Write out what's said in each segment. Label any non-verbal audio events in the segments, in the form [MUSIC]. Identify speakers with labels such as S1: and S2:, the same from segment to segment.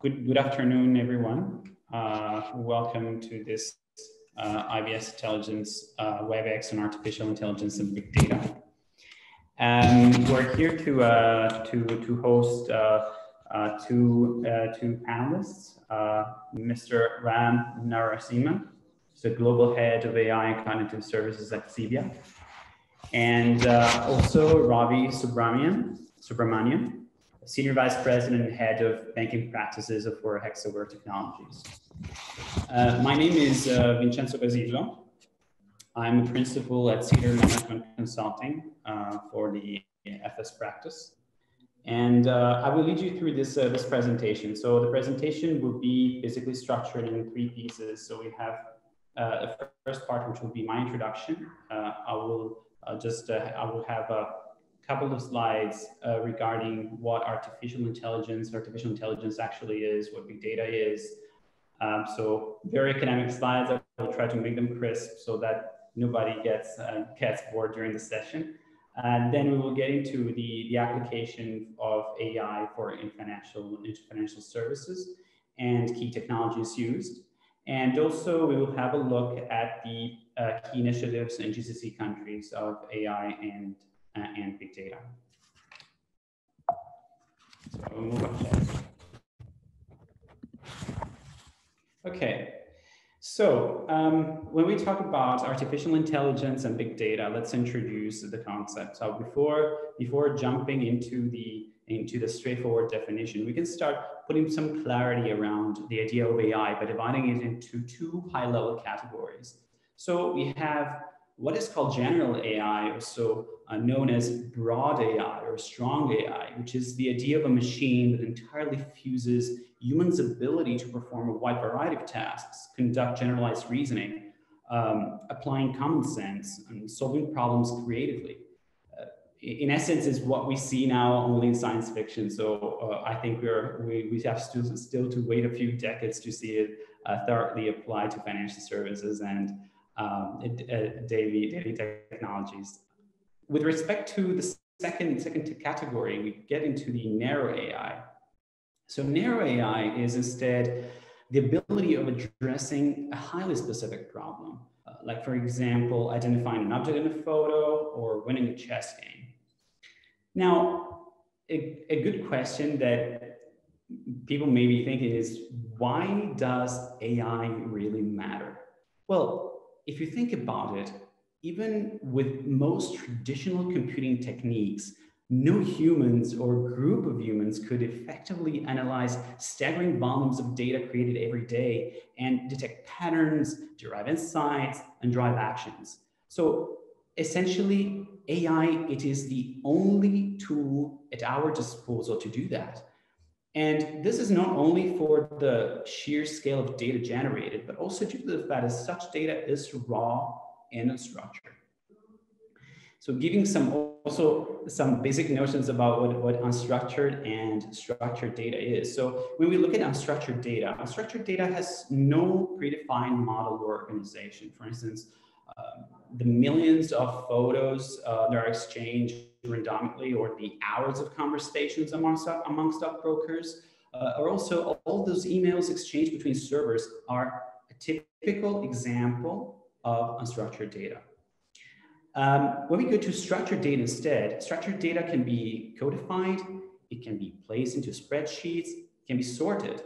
S1: good, good afternoon, everyone. Uh, welcome to this uh, IBS Intelligence, uh, WebEx and Artificial Intelligence and Big Data. Um, we're here to, uh, to, to host uh, uh, two, two panelists, Mr. Ram Narasimhan, the Global Head of AI and Cognitive Services at Xebia, and also Ravi Subramanian, Subramanian, Senior Vice President and Head of Banking Practices for Hexaware Technologies. Uh, my name is uh, Vincenzo Casillo. I'm a principal at Cedar Management Consulting uh, for the FS practice. And uh, I will lead you through this, uh, this presentation. So the presentation will be basically structured in three pieces. So we have uh, the first part, which will be my introduction. I will just, I will have a couple of slides uh, regarding what artificial intelligence, artificial intelligence actually is, what big data is. Um, so very academic slides. I will try to make them crisp so that nobody gets uh, gets bored during the session. And then we will get into the, the application of AI for in financial, into financial services and key technologies used. And also we will have a look at the uh, key initiatives in GCC countries of AI and and big data. So. Okay, so um, when we talk about artificial intelligence and big data, let's introduce the concept. So before before jumping into the into the straightforward definition, we can start putting some clarity around the idea of AI by dividing it into two high-level categories. So we have what is called general AI, also uh, known as broad AI or strong AI, which is the idea of a machine that entirely fuses humans' ability to perform a wide variety of tasks, conduct generalized reasoning, um, applying common sense, and solving problems creatively. Uh, in essence, is what we see now only in science fiction. So uh, I think we're, we, we have still, still to wait a few decades to see it uh, thoroughly applied to financial services and um, uh, daily, daily technologies. With respect to the second, second category, we get into the narrow AI. So narrow AI is instead the ability of addressing a highly specific problem. Uh, like for example, identifying an object in a photo or winning a chess game. Now, a, a good question that people may be thinking is, why does AI really matter? Well, if you think about it, even with most traditional computing techniques, no humans or group of humans could effectively analyze staggering volumes of data created every day and detect patterns, derive insights, and drive actions. So essentially, AI, it is the only tool at our disposal to do that. And this is not only for the sheer scale of data generated, but also due to the fact that such data is raw and unstructured. So giving some also some basic notions about what, what unstructured and structured data is. So when we look at unstructured data, unstructured data has no predefined model or organization. For instance, uh, the millions of photos uh, that are exchanged randomly or the hours of conversations amongst, among stockbrokers, uh, or also all those emails exchanged between servers are a typical example of unstructured data. Um, when we go to structured data instead, structured data can be codified, it can be placed into spreadsheets, can be sorted.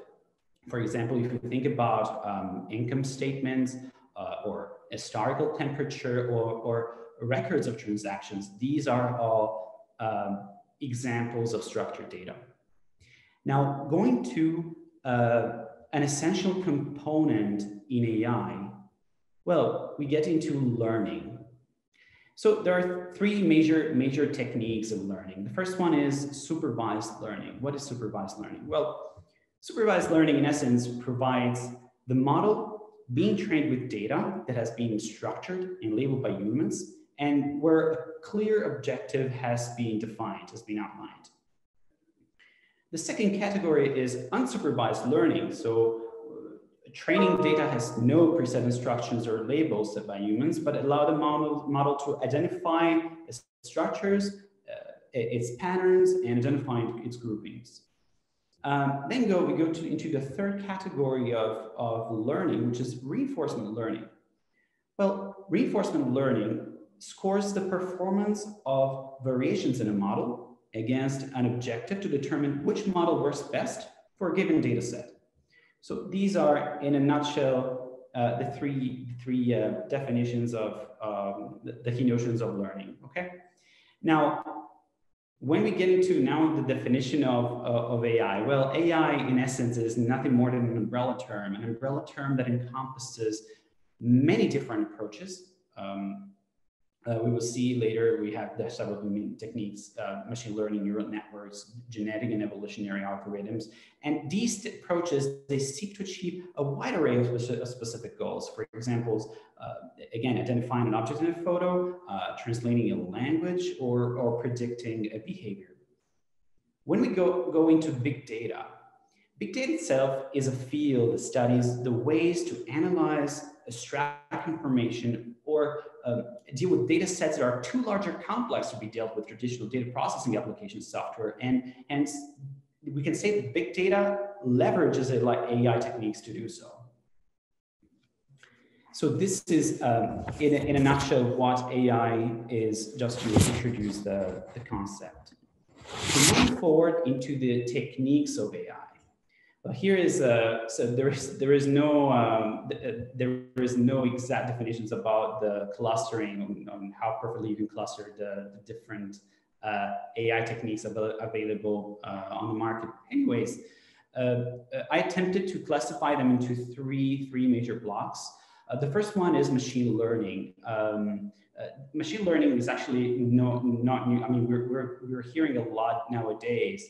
S1: For example, if you think about um, income statements uh, or historical temperature or, or records of transactions. These are all um, examples of structured data. Now, going to uh, an essential component in AI, well, we get into learning. So there are three major, major techniques of learning. The first one is supervised learning. What is supervised learning? Well, supervised learning in essence provides the model being trained with data that has been structured and labeled by humans and where a clear objective has been defined, has been outlined. The second category is unsupervised learning. So uh, training data has no preset instructions or labels set by humans, but allow the model, model to identify its structures, uh, its patterns, and identify its groupings. Um, then go we go to, into the third category of, of learning, which is reinforcement learning. Well, reinforcement learning scores the performance of variations in a model against an objective to determine which model works best for a given data set. So these are, in a nutshell, uh, the three, three uh, definitions of um, the, the key notions of learning, okay? Now, when we get into now the definition of, uh, of AI, well, AI in essence is nothing more than an umbrella term, an umbrella term that encompasses many different approaches. Um, uh, we will see later, we have the several techniques, uh, machine learning, neural networks, genetic and evolutionary algorithms. And these approaches, they seek to achieve a wide array of specific goals. For example, uh, again, identifying an object in a photo, uh, translating a language, or, or predicting a behavior. When we go, go into big data, big data itself is a field that studies the ways to analyze, extract information, or um, deal with data sets that are too large or complex to be dealt with traditional data processing application software. And hence, we can say that big data leverages it like AI techniques to do so. So this is, um, in, a, in a nutshell, what AI is, just to introduce the, the concept. So moving forward into the techniques of AI. Well, here is uh, so there is there is no um, uh, there is no exact definitions about the clustering on, on how perfectly you can cluster the, the different uh, AI techniques av available uh, on the market. Anyways, uh, I attempted to classify them into three three major blocks. The first one is machine learning. Um, machine learning is actually no not new. I mean, we're we're we're hearing a lot nowadays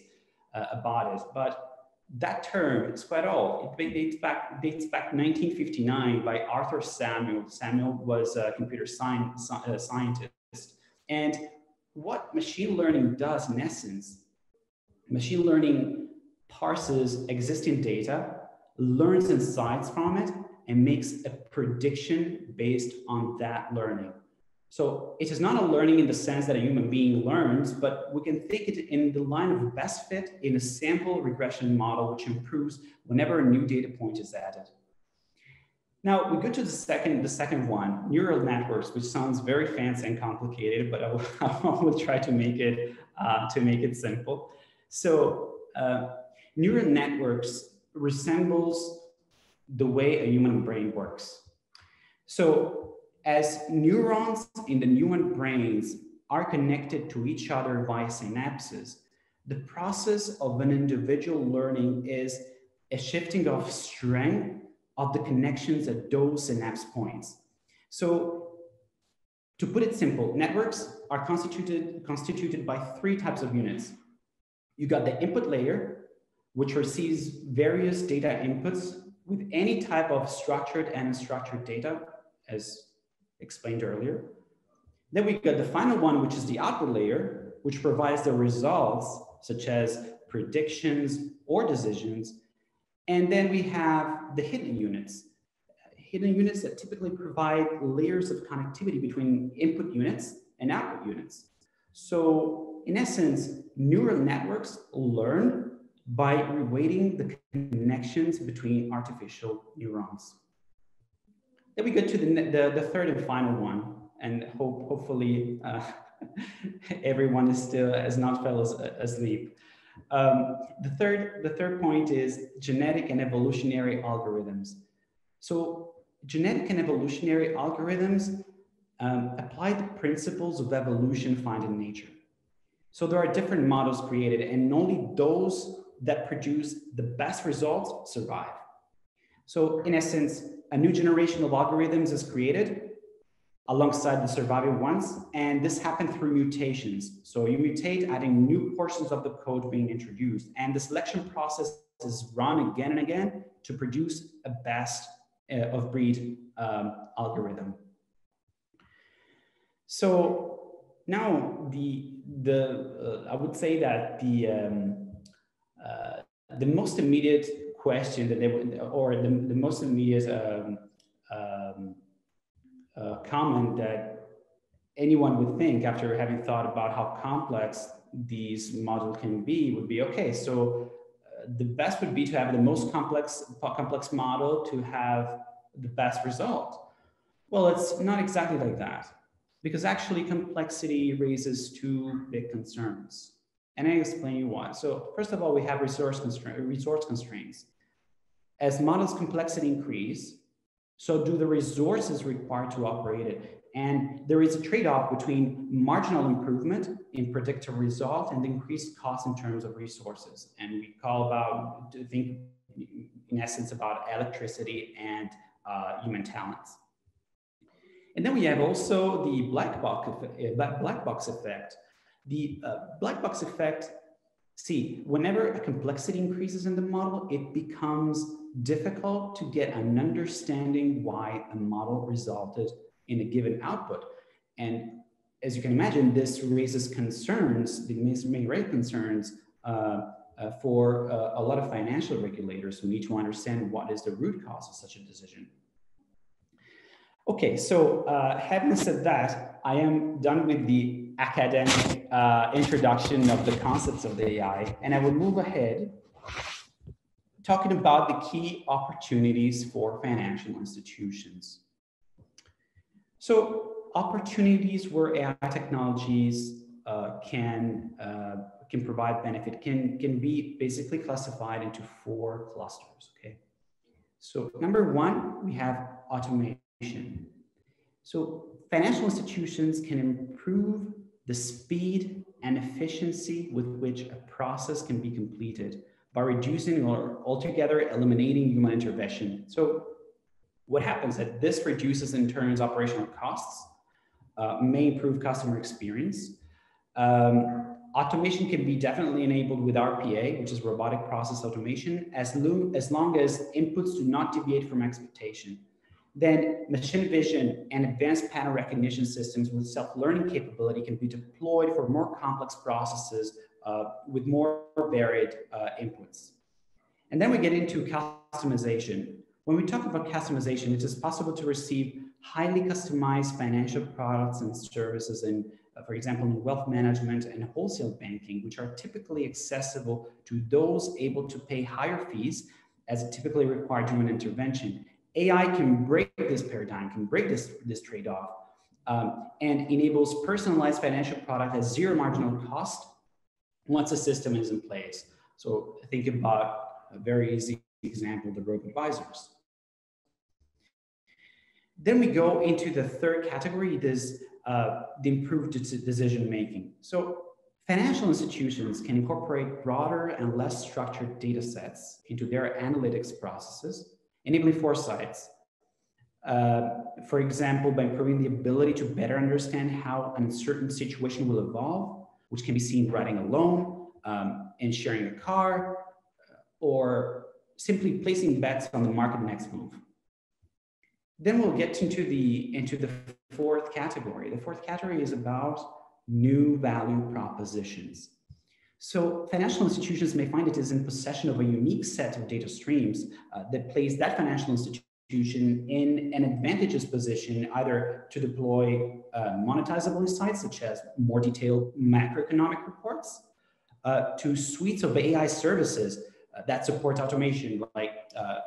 S1: about it, but that term is quite old. It dates back, dates back 1959 by Arthur Samuel. Samuel was a computer science, uh, scientist. And what machine learning does in essence, machine learning parses existing data, learns insights from it, and makes a prediction based on that learning. So it is not a learning in the sense that a human being learns, but we can think it in the line of best fit in a sample regression model, which improves whenever a new data point is added. Now we go to the second, the second one, neural networks, which sounds very fancy and complicated, but I will, [LAUGHS] I will try to make it uh, to make it simple. So uh, neural networks resembles the way a human brain works. So as neurons in the human brains are connected to each other via synapses, the process of an individual learning is a shifting of strength of the connections at those synapse points. So to put it simple, networks are constituted, constituted by three types of units. You got the input layer, which receives various data inputs with any type of structured and unstructured data as explained earlier. Then we got the final one, which is the output layer, which provides the results such as predictions or decisions. And then we have the hidden units, hidden units that typically provide layers of connectivity between input units and output units. So in essence, neural networks learn by reweighting the connections between artificial neurons. Then we go to the, the, the third and final one, and hope, hopefully uh, [LAUGHS] everyone is still has not fell as, asleep. Um, the third the third point is genetic and evolutionary algorithms. So genetic and evolutionary algorithms um, apply the principles of evolution found in nature. So there are different models created, and only those that produce the best results survive. So in essence, a new generation of algorithms is created alongside the surviving ones. And this happened through mutations. So you mutate, adding new portions of the code being introduced. And the selection process is run again and again to produce a best uh, of breed um, algorithm. So now the, the uh, I would say that the, um, uh, the most immediate question that they would, or the, the most immediate um, um, uh, comment that anyone would think after having thought about how complex these models can be would be, okay, so the best would be to have the most complex, complex model to have the best result. Well, it's not exactly like that because actually complexity raises two big concerns. And I explain you why. So first of all, we have resource, constraint, resource constraints. As models complexity increase, so do the resources required to operate it. And there is a trade-off between marginal improvement in predictive result and increased cost in terms of resources. And we call about, think in essence about electricity and uh, human talents. And then we have also the black box, uh, black box effect. The uh, black box effect, see, whenever a complexity increases in the model, it becomes difficult to get an understanding why a model resulted in a given output. And as you can imagine, this raises concerns, the main rate concerns uh, uh, for uh, a lot of financial regulators who need to understand what is the root cause of such a decision. Okay, so uh, having said that, I am done with the academic uh, introduction of the concepts of the AI, and I will move ahead talking about the key opportunities for financial institutions. So opportunities where AI technologies uh, can, uh, can provide benefit can, can be basically classified into four clusters, okay? So number one, we have automation. So financial institutions can improve the speed and efficiency with which a process can be completed by reducing or altogether eliminating human intervention. So what happens that this reduces in turn operational costs, uh, may improve customer experience. Um, automation can be definitely enabled with RPA, which is robotic process automation, as, as long as inputs do not deviate from expectation. Then machine vision and advanced pattern recognition systems with self-learning capability can be deployed for more complex processes uh, with more varied uh, inputs. And then we get into customization. When we talk about customization, it is possible to receive highly customized financial products and services in, uh, for example, in wealth management and wholesale banking, which are typically accessible to those able to pay higher fees as typically require human intervention. AI can break this paradigm, can break this, this trade-off, um, and enables personalized financial product at zero marginal cost once a system is in place. So think about a very easy example, the robo advisors. Then we go into the third category, this uh, the improved decision making. So financial institutions can incorporate broader and less structured data sets into their analytics processes, enabling foresights. Uh, for example, by improving the ability to better understand how an uncertain situation will evolve, which can be seen writing a loan um, and sharing a car, or simply placing bets on the market next move. Then we'll get into the, into the fourth category. The fourth category is about new value propositions. So financial institutions may find it is in possession of a unique set of data streams uh, that place that financial institution in an advantageous position either to deploy uh, monetizable insights such as more detailed macroeconomic reports, uh, to suites of AI services uh, that support automation like uh, uh,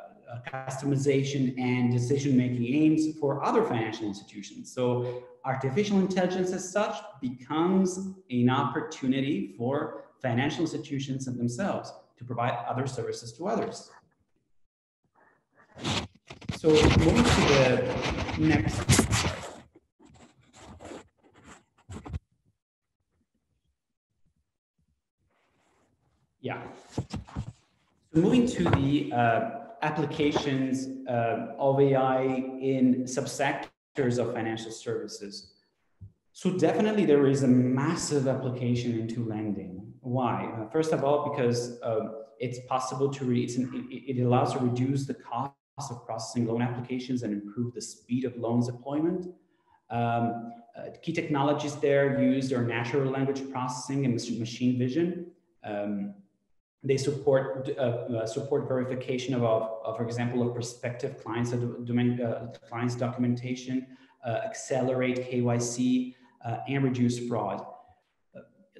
S1: customization and decision-making aims for other financial institutions. So artificial intelligence as such becomes an opportunity for financial institutions and themselves to provide other services to others. So moving to the next Yeah. So moving to the uh, applications uh, of AI in subsectors of financial services. So definitely there is a massive application into lending. Why? Uh, first of all, because uh, it's possible to, re an, it, it allows to reduce the cost of processing loan applications and improve the speed of loans deployment. Um, uh, key technologies there used are natural language processing and machine vision. Um, they support uh, uh, support verification of, of, for example, a prospective clients domain, uh, clients documentation, uh, accelerate KYC, uh, and reduce fraud.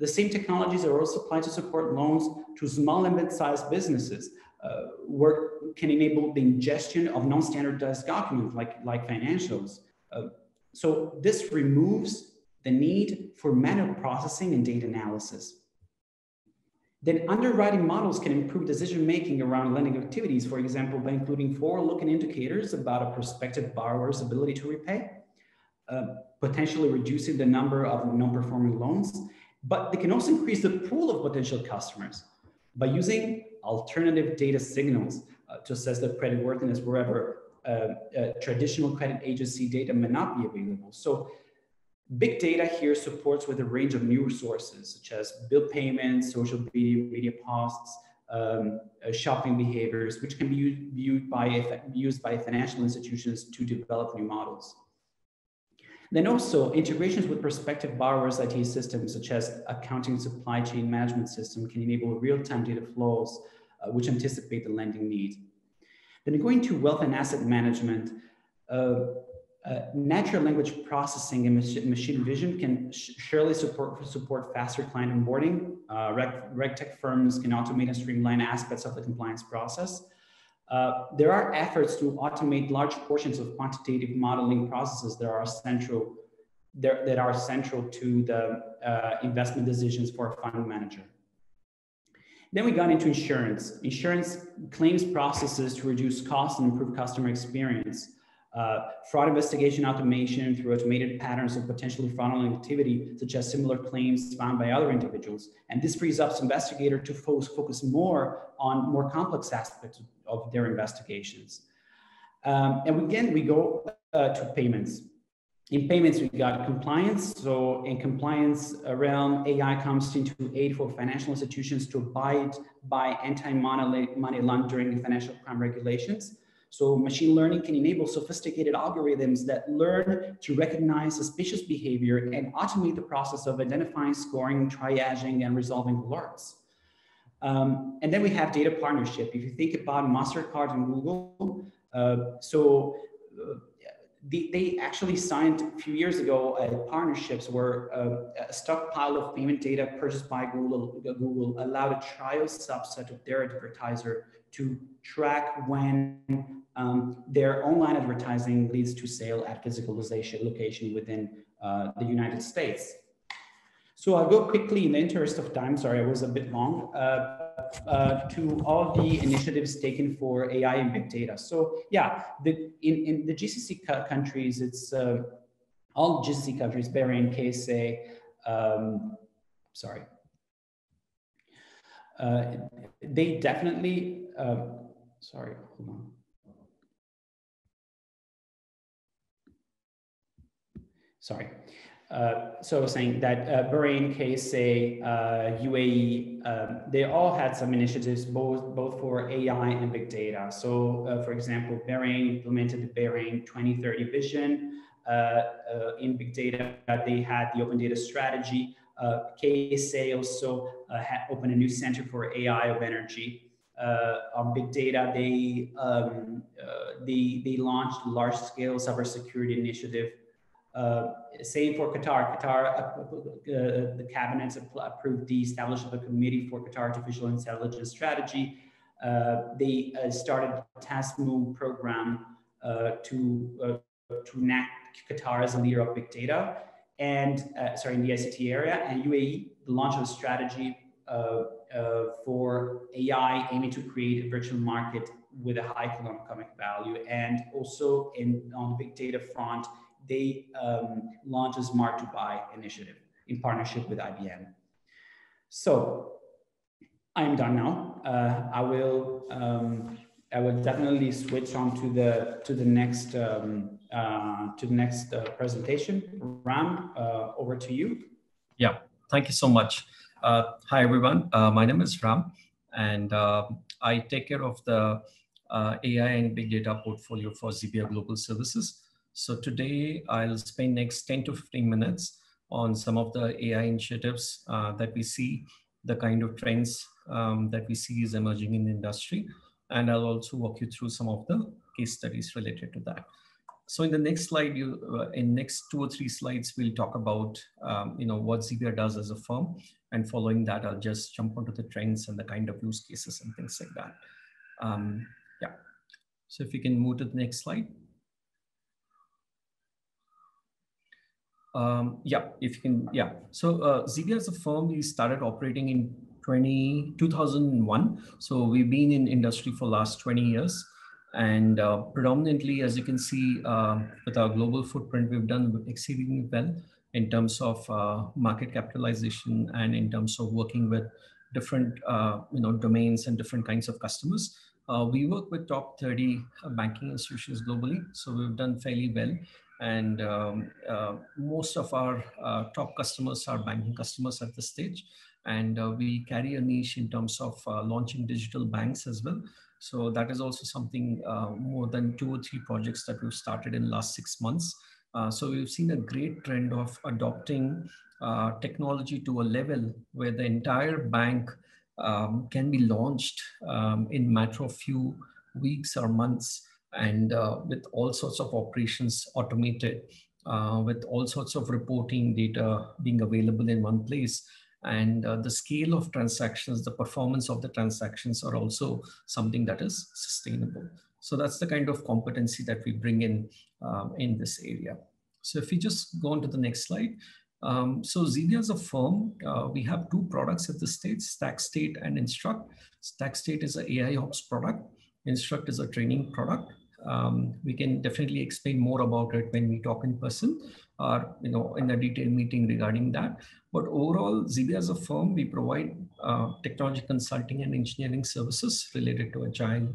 S1: The same technologies are also applied to support loans to small and mid-sized businesses. Uh, work can enable the ingestion of non-standardized documents like, like financials. Uh, so this removes the need for manual processing and data analysis. Then underwriting models can improve decision-making around lending activities, for example, by including forward-looking indicators about a prospective borrower's ability to repay, uh, potentially reducing the number of non-performing loans, but they can also increase the pool of potential customers by using alternative data signals uh, to assess their credit worthiness wherever uh, uh, traditional credit agency data may not be available. So big data here supports with a range of new resources such as bill payments, social media, media posts, um, uh, shopping behaviors, which can be viewed by, used by financial institutions to develop new models. Then also integrations with prospective borrowers' IT systems, such as accounting supply chain management system can enable real-time data flows, uh, which anticipate the lending need. Then going to wealth and asset management, uh, uh, natural language processing and machine vision can surely support, support faster client onboarding. Uh, reg, RegTech firms can automate and streamline aspects of the compliance process. Uh, there are efforts to automate large portions of quantitative modeling processes that are central that are central to the uh, investment decisions for a fund manager. Then we got into insurance. Insurance claims processes to reduce costs and improve customer experience. Uh, fraud investigation automation through automated patterns of potentially fraudulent activity, such as similar claims found by other individuals. And this frees up investigator to focus more on more complex aspects of their investigations. Um, and again, we go uh, to payments. In payments, we got compliance. So in compliance realm, AI comes into aid for financial institutions to abide by anti-money laundering financial crime regulations. So machine learning can enable sophisticated algorithms that learn to recognize suspicious behavior and automate the process of identifying, scoring, triaging, and resolving alerts. Um, and then we have data partnership. If you think about MasterCard and Google, uh, so uh, they, they, actually signed a few years ago uh, partnerships where uh, a stockpile of payment data purchased by Google, Google allowed a trial subset of their advertiser to track when um, their online advertising leads to sale at physical location within uh, the United States. So I'll go quickly in the interest of time, sorry, I was a bit long, uh, uh, to all the initiatives taken for AI and big data. So yeah, the, in, in the GCC countries, it's uh, all GCC countries, Bahrain, KSA, um, sorry. Uh, they definitely, uh, sorry, hold on. Sorry. Uh, so saying that uh, Bahrain, KSA, uh, UAE, um, they all had some initiatives both, both for AI and big data. So uh, for example, Bahrain implemented the Bahrain 2030 vision. Uh, in big data, they had the open data strategy. KSA also had opened a new center for AI of energy. on big data, they, um, they, they launched large scale cybersecurity initiative uh, same for Qatar. Qatar, uh, uh, the cabinet approved the establishment of a committee for Qatar artificial intelligence strategy. Uh, they uh, started a TASMU program to to enact Qatar as a leader of big data, and sorry in the ICT area, and UAE the launch of a strategy for AI aiming to create a virtual market with a high economic value, and also in on the big data front they um, launched a Smart Dubai initiative in partnership with IBM. So I'm done now. Uh, I will um, I will definitely switch on to the to the next um, uh, to the next uh, presentation. Ram, uh, over to you.
S2: Yeah, thank you so much. Uh, hi everyone. Uh, my name is Ram, and I take care of the AI and big data portfolio for Xebia Global Services. So today I'll spend next 10 to 15 minutes on some of the AI initiatives uh, that we see, the kind of trends um, that we see is emerging in the industry. And I'll also walk you through some of the case studies related to that. so in the next slide, you uh, in next two or three slides, we'll talk about um, you know what Xebia does as a firm, and following that, I'll just jump onto the trends and the kind of use cases and things like that. Um, yeah. So if you can move to the next slide. Um, yeah, if you can, yeah. So uh, Xebia as a firm, we started operating in 20, 2001. So we've been in industry for last 20 years. And uh, predominantly, as you can see, uh, with our global footprint, we've done exceedingly well in terms of uh, market capitalization and in terms of working with different uh, you know, domains and different kinds of customers. Uh, we work with top 30 banking institutions globally, so we've done fairly well. And um, uh, most of our top customers are banking customers at this stage. And we carry a niche in terms of launching digital banks as well. So that is also something uh, more than two or three projects that we've started in last six months. Uh, so we've seen a great trend of adopting uh, technology to a level where the entire bank um, can be launched um, in matter of few weeks or months and uh, with all sorts of operations automated uh, with all sorts of reporting data being available in one place and uh, the scale of transactions, the performance of the transactions are also something that is sustainable. So that's the kind of competency that we bring in um, in this area. So if we just go on to the next slide. Um, so Xebia is a firm, uh, we have two products at this stage, StackState and Instruqt. Stack State is an AI ops product. Instruqt is a training product. Um, we can definitely explain more about it when we talk in person or you know in a detailed meeting regarding that. But overall, Xebia as a firm, we provide uh, technology consulting and engineering services related to agile,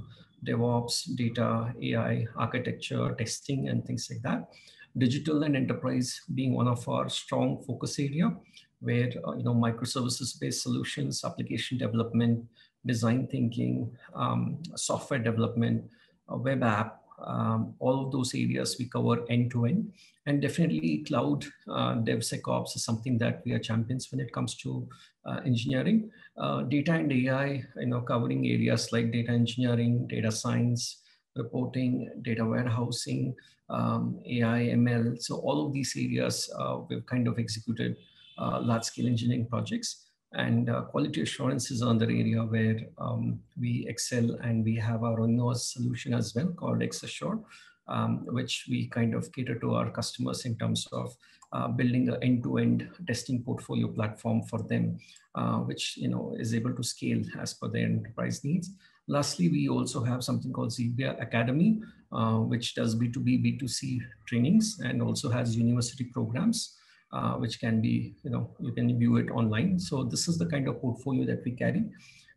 S2: DevOps, data, AI, architecture, testing, and things like that. Digital and enterprise being one of our strong focus area, where uh, you know microservices-based solutions, application development, design thinking, um, software development, web app, um, all of those areas we cover end to end. And definitely cloud uh, DevSecOps is something that we are champions when it comes to uh, engineering. Uh, data and AI, you know, covering areas like data engineering, data science, reporting, data warehousing, um, AI, ML. So all of these areas uh, we've kind of executed uh, large scale engineering projects. And uh, quality assurance is another area where um, we excel and we have our own solution as well called XAssure, um, which we kind of cater to our customers in terms of uh, building an end-to-end testing portfolio platform for them, uh, which you know is able to scale as per their enterprise needs. Lastly, we also have something called Xebia Academy, uh, which does B2B, B2C trainings and also has university programs uh, which can be, you know, you can view it online. So this is the kind of portfolio that we carry.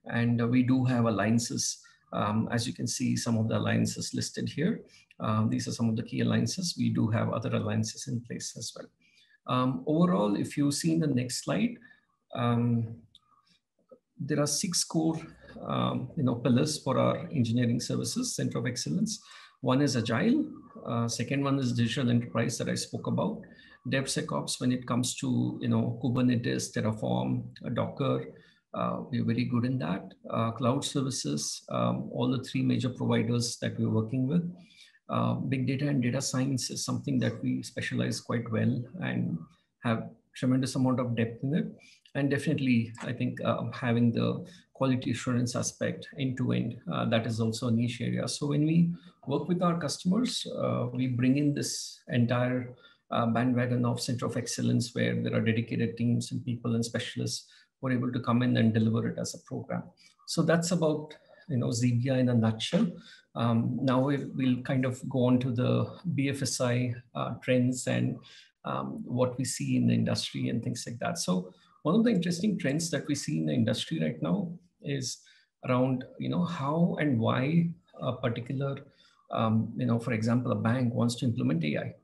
S2: And uh, we do have alliances. Um, as you can see, some of the alliances listed here. Um, these are some of the key alliances. We do have other alliances in place as well. Um, overall, if you see in the next slide, um, there are six core um, you know, pillars for our engineering services, Center of Excellence. One is Agile. Uh, second one is Digital Enterprise that I spoke about. DevSecOps when it comes to you know Kubernetes, Terraform, uh, Docker. Uh, we're very good in that. Uh, cloud services, um, all the three major providers that we're working with. Uh, big data and data science is something that we specialize quite well and have tremendous amount of depth in it. And definitely, I think uh, having the quality assurance aspect end to end, uh, that is also a niche area. So when we work with our customers, we bring in this entire uh, bandwagon of center of excellence where there are dedicated teams and people and specialists who are able to come in and deliver it as a program. So that's about you know Xebia in a nutshell. Um, now we, will kind of go on to the BFSI uh, trends and um, what we see in the industry and things like that. So one of the interesting trends that we see in the industry right now is around you know how and why a particular um, you know for example a bank wants to implement AI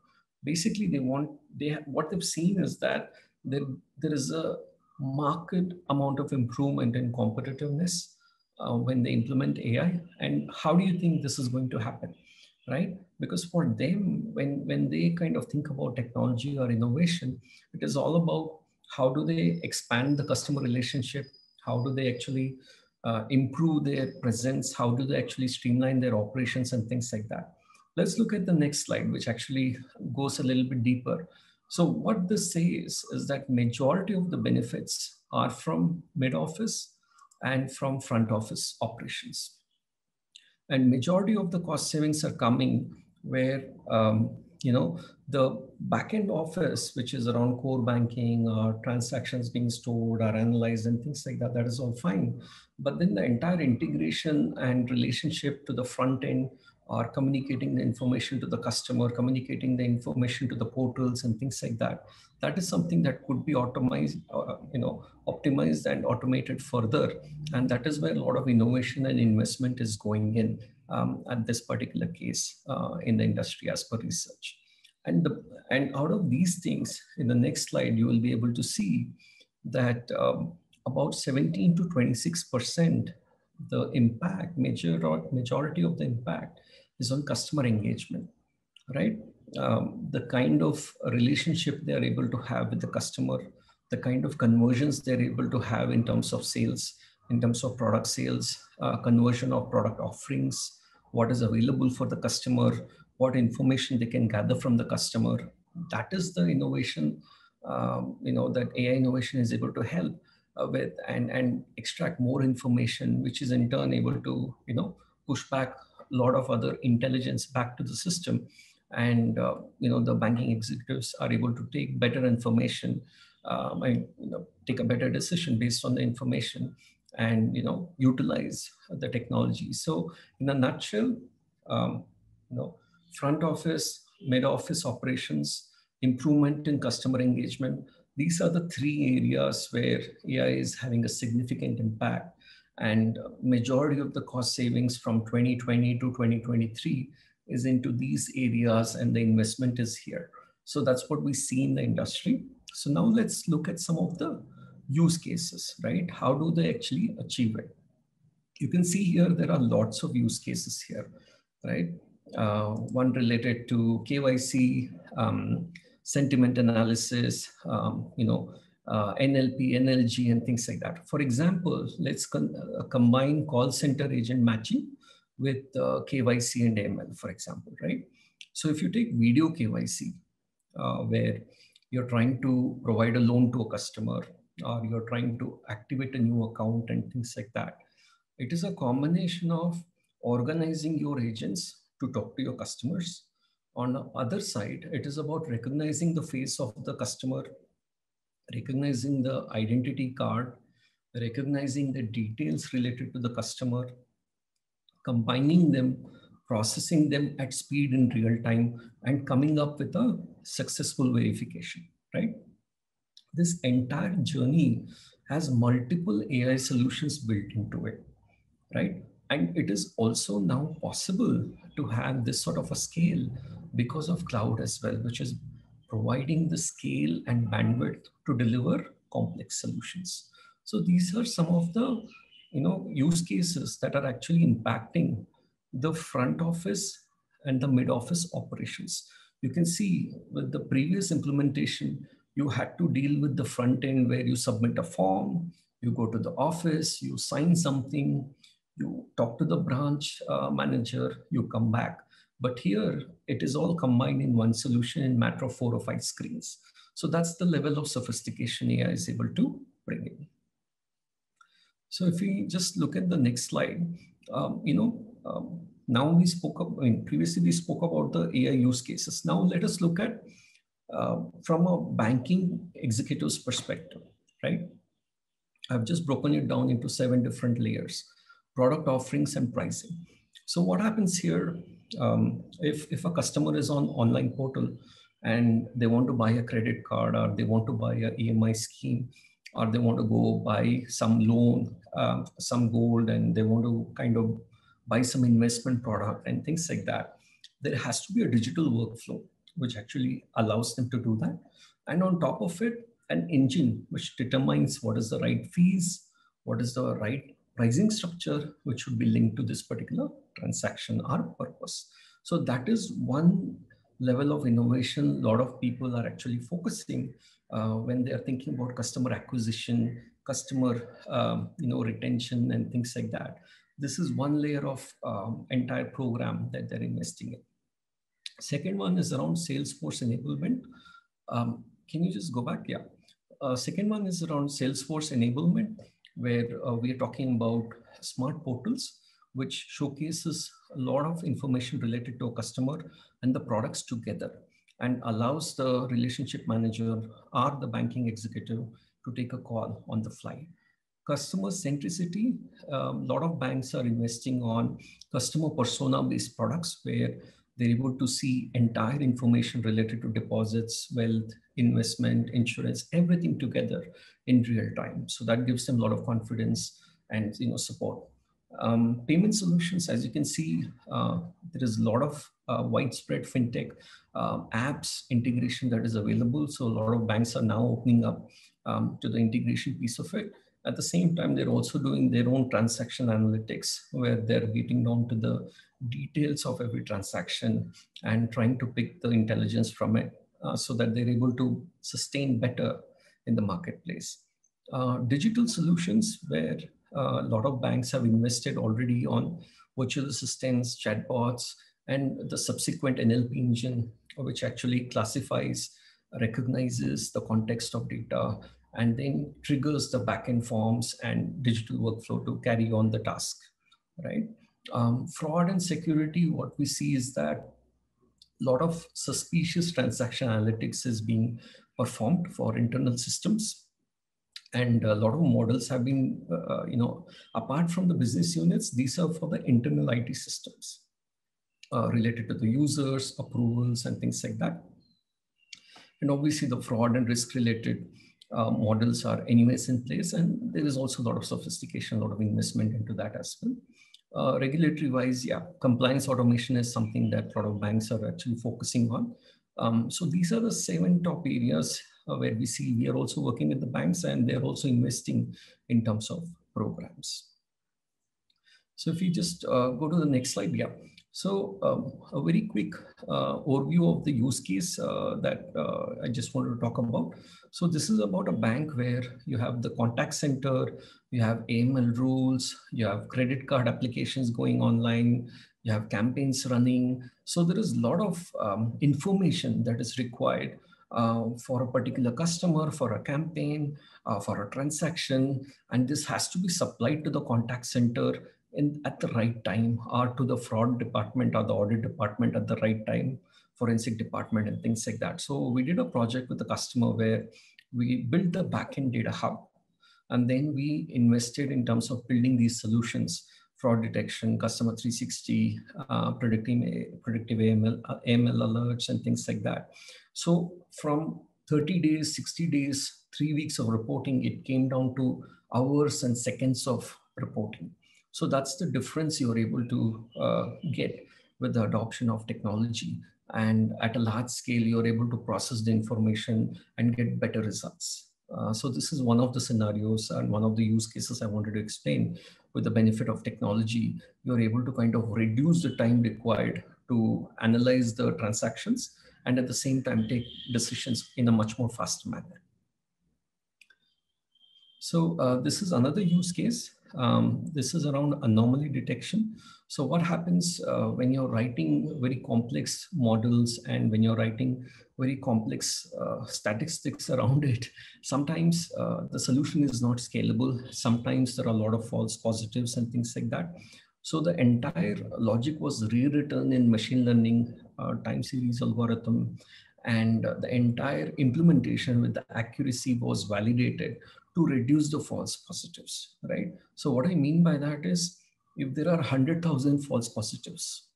S2: basically they want they what they've seen is that there, there is a marked amount of improvement in competitiveness uh, when they implement AI. And how do you think this is going to happen? Right? Because for them, when, when they kind of think about technology or innovation, it is all about how do they expand the customer relationship? How do they actually uh, improve their presence? How do they actually streamline their operations and things like that? Let's look at the next slide, which actually goes a little bit deeper. So what this says is that majority of the benefits are from mid office and from front office operations. And majority of the cost savings are coming where um, you know the backend office, which is around core banking or transactions being stored or analyzed and things like that, that is all fine. But then the entire integration and relationship to the front end or communicating the information to the customer, communicating the information to the portals and things like that. That is something that could be optimized, uh, you know, optimized and automated further. And that is where a lot of innovation and investment is going in um, at this particular case uh, in the industry as per research. And, the, and out of these things, in the next slide, you will be able to see that um, about 17 to 26% the impact, major majority of the impact is on customer engagement, right? Um, the kind of relationship they're able to have with the customer, the kind of conversions they're able to have in terms of sales, in terms of product sales, uh, conversion of product offerings, what is available for the customer, what information they can gather from the customer. That is the innovation, um, you know, that AI innovation is able to help uh, with and, and extract more information, which is in turn able to, you know, push back lot of other intelligence back to the system. And uh, you know the banking executives are able to take better information um, and you know, take a better decision based on the information and you know utilize the technology. So in a nutshell um, you know front office mid office operations improvement in customer engagement these are the three areas where ai is having a significant impact and majority of the cost savings from 2020 to 2023 is into these areas and the investment is here. So that's what we see in the industry. So now let's look at some of the use cases, right? How do they actually achieve it? You can see here, there are lots of use cases here, right? Uh, one related to KYC, um, sentiment analysis, um, you know, uh, NLP, NLG, and things like that. For example, let's uh, combine call center agent matching with uh, KYC and AML, for example, right? So if you take video KYC, uh, where you're trying to provide a loan to a customer, or you're trying to activate a new account and things like that, it is a combination of organizing your agents to talk to your customers. On the other side, it is about recognizing the face of the customer recognizing the identity card, recognizing the details related to the customer, combining them, processing them at speed in real time, and coming up with a successful verification, right? This entire journey has multiple AI solutions built into it, right? And it is also now possible to have this sort of a scale because of cloud as well, which is providing the scale and bandwidth to deliver complex solutions. So these are some of the you know, use cases that are actually impacting the front office and the mid office operations. You can see with the previous implementation, you had to deal with the front end where you submit a form, you go to the office, you sign something, you talk to the branch uh, manager, you come back. But here it is all combined in one solution in matter of four or five screens. So that's the level of sophistication AI is able to bring in. So if we just look at the next slide, um, you know, um, now we spoke about, I mean, previously we spoke about the AI use cases. Now let us look at uh, from a banking executive's perspective, right? I've just broken it down into seven different layers, product offerings and pricing. So what happens here um, if, if a customer is on online portal and they want to buy a credit card or they want to buy a EMI scheme or they want to go buy some loan, um, some gold, and they want to kind of buy some investment product and things like that, there has to be a digital workflow which actually allows them to do that. And on top of it, an engine which determines what is the right fees, what is the right pricing structure which should be linked to this particular transaction or purpose. So that is one level of innovation a lot of people are actually focusing uh, when they are thinking about customer acquisition, customer um, you know retention and things like that. This is one layer of um, entire program that they're investing in. Second one is around Salesforce enablement. Um, can you just go back? Yeah. Uh, second one is around Salesforce enablement, where uh, we are talking about smart portals, which showcases a lot of information related to a customer and the products together and allows the relationship manager or the banking executive to take a call on the fly. Customer centricity, a um, lot of banks are investing on customer persona based products where they're able to see entire information related to deposits, wealth, investment, insurance, everything together in real time. So that gives them a lot of confidence and you know support. Um, payment solutions, as you can see, uh, there is a lot of uh, widespread fintech uh, apps integration that is available. So a lot of banks are now opening up um, to the integration piece of it. At the same time, they're also doing their own transaction analytics where they're getting down to the details of every transaction and trying to pick the intelligence from it uh, so that they're able to sustain better in the marketplace. Uh, digital solutions where a lot of banks have invested already on virtual assistants, chatbots, and the subsequent NLP engine, which actually classifies, recognizes the context of data, and then triggers the backend forms and digital workflow to carry on the task, right? Um, fraud and security, what we see is that a lot of suspicious transaction analytics is being performed for internal systems and a lot of models have been, uh, you know, apart from the business units, these are for the internal IT systems uh, related to the users, approvals, and things like that. And obviously, the fraud and risk related uh, models are anyways in place, and there is also a lot of sophistication, a lot of investment into that as well. Uh, regulatory wise, yeah, compliance automation is something that a lot of banks are actually focusing on. Um, so these are the seven top areas where we see we are also working with the banks and they're also investing in terms of programs. So if you just uh, go to the next slide, yeah. So um, a very quick uh, overview of the use case uh, that uh, I just wanted to talk about. So this is about a bank where you have the contact center, you have AML rules, you have credit card applications going online, you have campaigns running. So there is a lot of um, information that is required uh, for a particular customer, for a campaign, uh, for a transaction. And this has to be supplied to the contact center in, at the right time or to the fraud department or the audit department at the right time, forensic department and things like that. So we did a project with the customer where we built the backend data hub and then we invested in terms of building these solutions fraud detection, customer 360, uh, predictive, predictive AML, uh, AML alerts, and things like that. So from 30 days, 60 days, three weeks of reporting, it came down to hours and seconds of reporting. So that's the difference you're able to uh, get with the adoption of technology. And at a large scale, you're able to process the information and get better results. Uh, so this is one of the scenarios and one of the use cases I wanted to explain with the benefit of technology, you're able to kind of reduce the time required to analyze the transactions and at the same time take decisions in a much more fast manner. So uh, this is another use case. Um, this is around anomaly detection. So what happens uh, when you're writing very complex models and when you're writing very complex uh, statistics around [LAUGHS] it, sometimes uh, the solution is not scalable. Sometimes there are a lot of false positives and things like that. So the entire logic was rewritten in machine learning uh, time series algorithm and the entire implementation with the accuracy was validated to reduce the false positives, right? So what I mean by that is if there are 100,000 false positives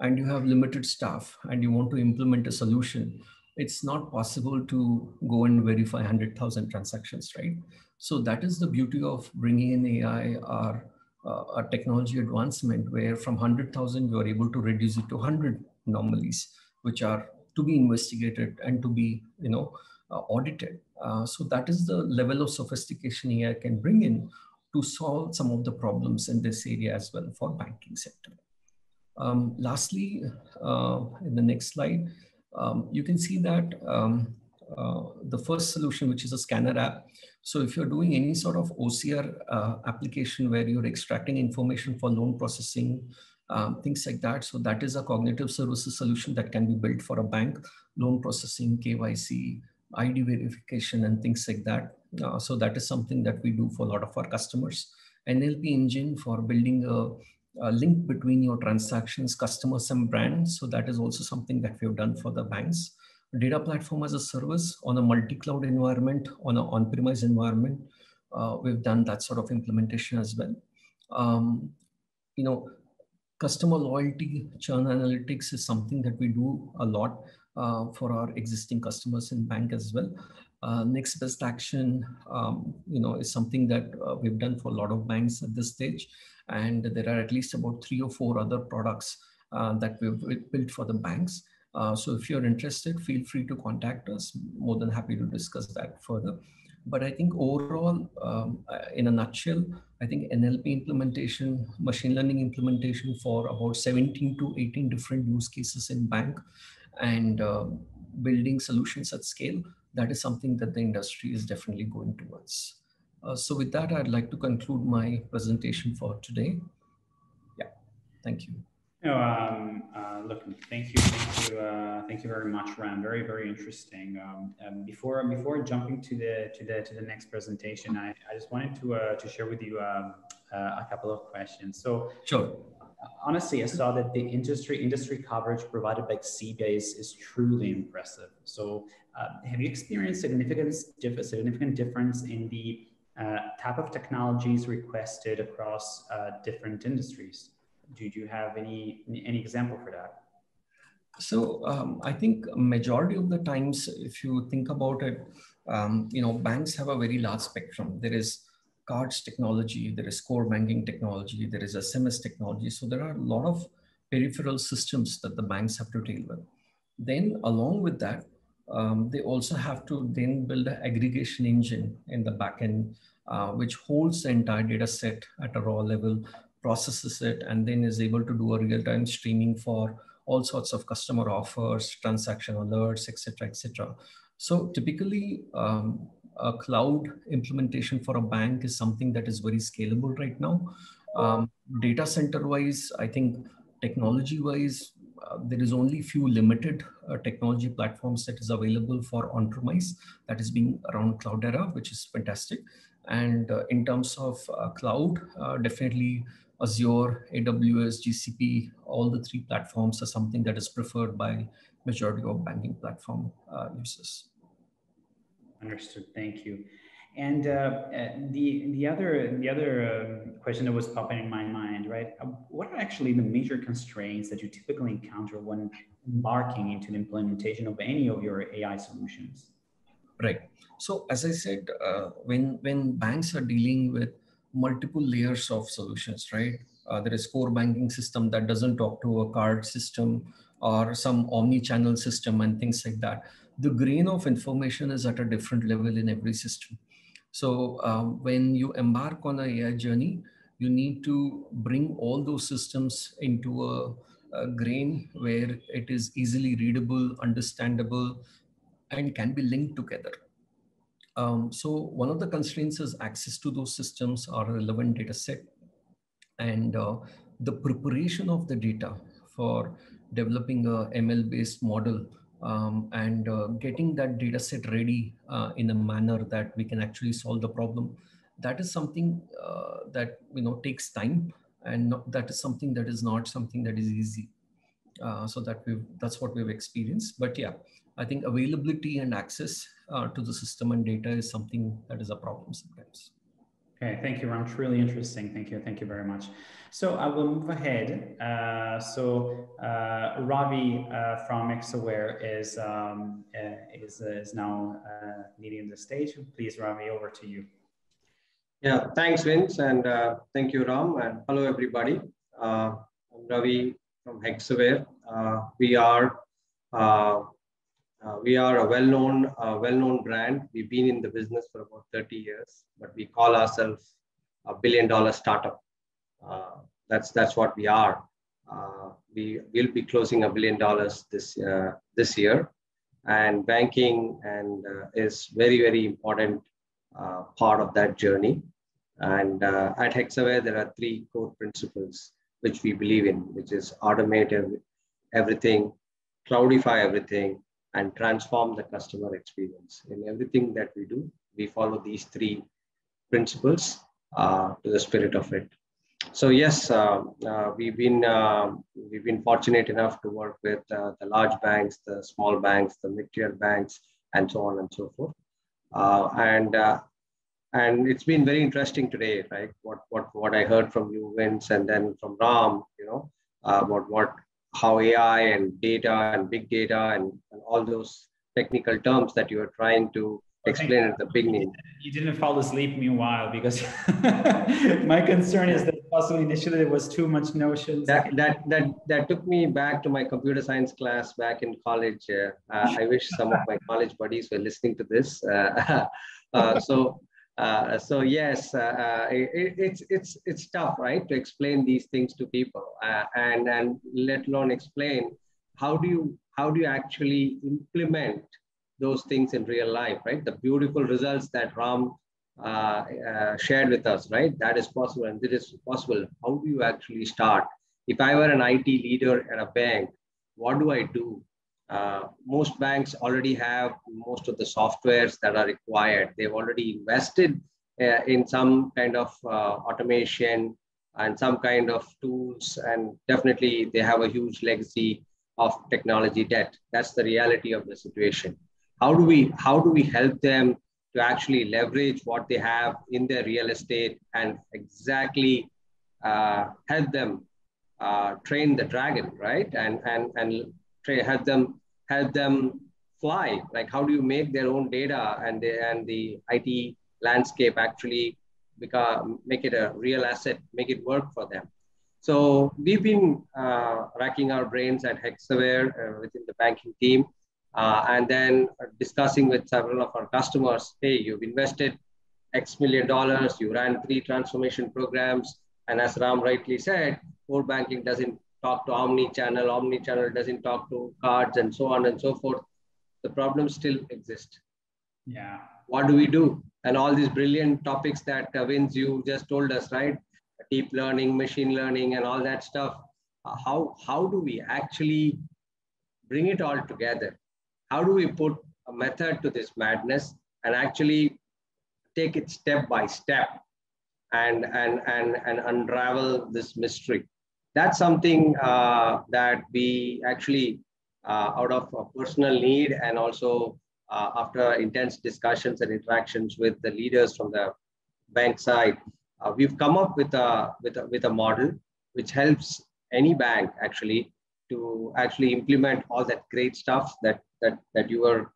S2: and you have limited staff and you want to implement a solution, it's not possible to go and verify 100,000 transactions, right? So that is the beauty of bringing in AI or uh, a technology advancement where from 100,000 you are able to reduce it to 100 anomalies, which are to be investigated and to be, you know, audited. Uh, so that is the level of sophistication AI can bring in to solve some of the problems in this area as well for banking sector. Um, lastly, uh, in the next slide, um, you can see that um, uh, the first solution, which is a scanner app. So if you're doing any sort of OCR uh, application where you're extracting information for loan processing, um, things like that. So that is a cognitive services solution that can be built for a bank, loan processing, KYC, ID verification, and things like that. Uh, so that is something that we do for a lot of our customers. NLP engine for building a, a, link between your transactions, customers, and brands. So that is also something that we've done for the banks. Data platform as a service on a multi-cloud environment, on an on-premise environment. Uh, we've done that sort of implementation as well. Um, you know, customer loyalty churn analytics is something that we do a lot for our existing customers in bank as well. Uh, next best action, um, you know, is something that uh, we've done for a lot of banks at this stage. And there are at least about three or four other products uh, that we've built for the banks. Uh, so if you're interested, feel free to contact us. More than happy to discuss that further. But I think overall, um, in a nutshell, I think NLP implementation, machine learning implementation for about 17 to 18 different use cases in bank and uh, building solutions at scale, that is something that the industry is definitely going towards. Uh, so with that, I'd like to conclude my presentation for today. Yeah, thank you.
S1: No, um, uh, look, thank you, thank you, uh, thank you very much, Ram. Very, very interesting. Um, um, before before jumping to the to the to the next presentation, I, I just wanted to uh, to share with you um, uh, a couple of questions. So,
S2: sure.
S1: Honestly, I saw that the industry industry coverage provided by Xebia is truly impressive. So, uh, have you experienced significant significant difference in the uh, type of technologies requested across different industries? do you have any any example for that?
S2: So um, I think majority of the times, if you think about it, um, you know, banks have a very large spectrum. There is cards technology, there is core banking technology, there is SMS technology. So there are a lot of peripheral systems that the banks have to deal with. Then along with that, um, they also have to then build an aggregation engine in the backend, uh, which holds the entire data set at a raw level, processes it, and then is able to do a real-time streaming for all sorts of customer offers, transaction alerts, etc., etc. So typically, um, a cloud implementation for a bank is something that is very scalable right now. Um, data center wise, I think technology wise, uh, there is only few limited uh, technology platforms that is available for on-premise that is being around Cloudera, which is fantastic. And uh, in terms of uh, cloud, uh, definitely Azure, AWS, GCP, all the three platforms are something that is preferred by majority of banking platform users.
S1: Understood. Thank you. And uh, uh, the the other the other um, question that was popping in my mind, right? Uh, what are actually the major constraints that you typically encounter when embarking into the implementation of any of your AI solutions?
S2: Right. So as I said, uh, when when banks are dealing with multiple layers of solutions, right? Uh, there is core banking system that doesn't talk to a card system or some omni-channel system and things like that. The grain of information is at a different level in every system. So um, when you embark on a AI journey, you need to bring all those systems into a, a grain where it is easily readable, understandable, and can be linked together. Um, so one of the constraints is access to those systems or relevant data set and uh, the preparation of the data for developing a ML based model um, and uh, getting that data set ready uh, in a manner that we can actually solve the problem. That is something uh, that you know takes time and not, that is something that is not something that is easy. Uh, so that we that's what we've experienced. But yeah, I think availability and access uh, to the system and data is something that is a problem sometimes.
S1: Okay, thank you, Ram. Really interesting. Thank you. Thank you very much. So I will move ahead. Uh, so uh, Ravi uh, from Hexaware is, um, uh, is, is now uh, leading the stage. Please, Ravi, over to you.
S3: Yeah, thanks, Vince, and uh, thank you, Ram, and hello, everybody. I'm Ravi from Hexaware. we are uh, we are a well-known, uh, well-known brand. We've been in the business for about 30 years, but we call ourselves a billion-dollar startup. Uh, that's that's what we are. Uh, we will be closing a billion dollars this uh, this year, and banking and uh, is very very important part of that journey. And at Hexaware, there are three core principles. which we believe in, which is automate everything, cloudify everything, and transform the customer experience. In everything that we do, we follow these three principles uh, to the spirit of it. So yes, uh, uh, we've been uh, we've been fortunate enough to work with uh, the large banks, the small banks, the mid-tier banks, and so on and so forth. Uh, and and it's been very interesting today, right? What what what I heard from you, Vince, and then from Ram, you know, about what how AI and data and big data and, and all those technical terms that you are trying to explain at the beginning.
S1: You didn't fall asleep meanwhile because [LAUGHS] my concern is that possibly initially there was too much notions.
S3: That, that, that, that took me back to my computer science class back in college. Uh, I wish some of my college buddies were listening to this. Uh, [LAUGHS] uh, so uh, so yes, uh, uh, it, it's it's it's tough, right, to explain these things to people, uh, and and let alone explain how do you how do you actually implement those things in real life, right? The beautiful results that Ram uh, shared with us, right? That is possible, and it is possible. How do you actually start? If I were an IT leader at a bank, what do I do? Uh, most banks already have most of the softwares that are required. They've already invested uh, in some kind of uh, automation and some kind of tools, and definitely they have a huge legacy of technology debt. That's the reality of the situation. How do we how do we help them to actually leverage what they have in their real estate and exactly uh, help them uh, train the dragon, right? And and and help them help them fly. Like how do you make their own data and the and the IT landscape actually become make it a real asset, make it work for them. So we've been uh, racking our brains at Hexaware uh, within the banking team, uh, and then discussing with several of our customers. Hey, you've invested X million dollars. You ran three transformation programs, and as Ram rightly said, core banking doesn't talk to omni-channel, omni-channel doesn't talk to cards and so on and so forth. The problems still exist.
S1: Yeah.
S3: What do we do? And all these brilliant topics that uh, Vince, you just told us, right? Deep learning, machine learning, and all that stuff. Uh, how, how do we actually bring it all together? How do we put a method to this madness and actually take it step by step and, and, and, and unravel this mystery? That's something uh, that we actually, uh, out of personal need and also uh, after intense discussions and interactions with the leaders from the bank side, uh, we've come up with a, with, a, with a model which helps any bank actually to actually implement all that great stuff that, that, that you were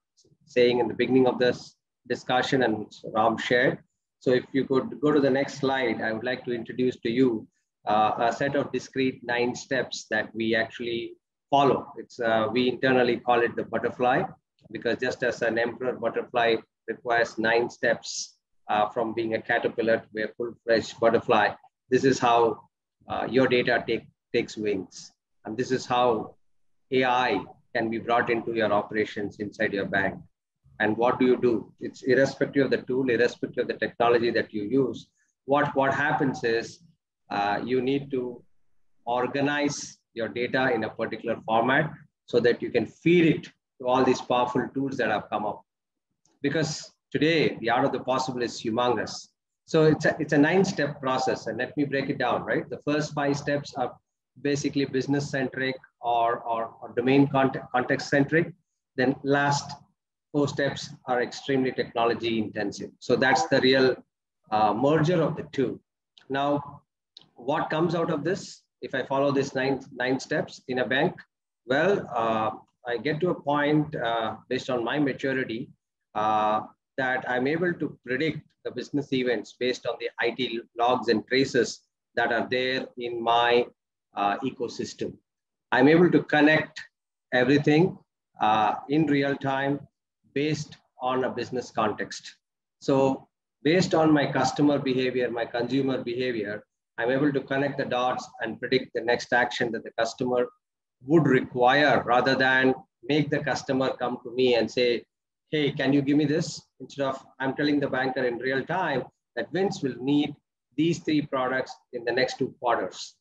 S3: saying in the beginning of this discussion and Ram shared. So if you could go to the next slide, I would like to introduce to you uh, a set of discrete nine steps that we actually follow. It's uh, we internally call it the butterfly because just as an emperor butterfly requires nine steps uh, from being a caterpillar to be a full-fledged butterfly, this is how uh, your data take, takes wings. And this is how AI can be brought into your operations inside your bank. And what do you do? It's irrespective of the tool, irrespective of the technology that you use. What, what happens is uh, you need to organize your data in a particular format so that you can feed it to all these powerful tools that have come up. Because today, the art of the possible is humongous. So it's a, it's a nine step process. And let me break it down, right? The first five steps are basically business centric or, or, or domain context, context centric. Then last four steps are extremely technology intensive. So that's the real uh, merger of the two. Now, what comes out of this if I follow this nine, nine steps in a bank? Well, uh, I get to a point uh, based on my maturity uh, that I'm able to predict the business events based on the IT logs and traces that are there in my uh, ecosystem. I'm able to connect everything uh, in real time based on a business context. So based on my customer behavior, my consumer behavior, I'm able to connect the dots and predict the next action that the customer would require rather than make the customer come to me and say, hey, can you give me this? Instead of I'm telling the banker in real time that Vince will need these three products in the next two quarters.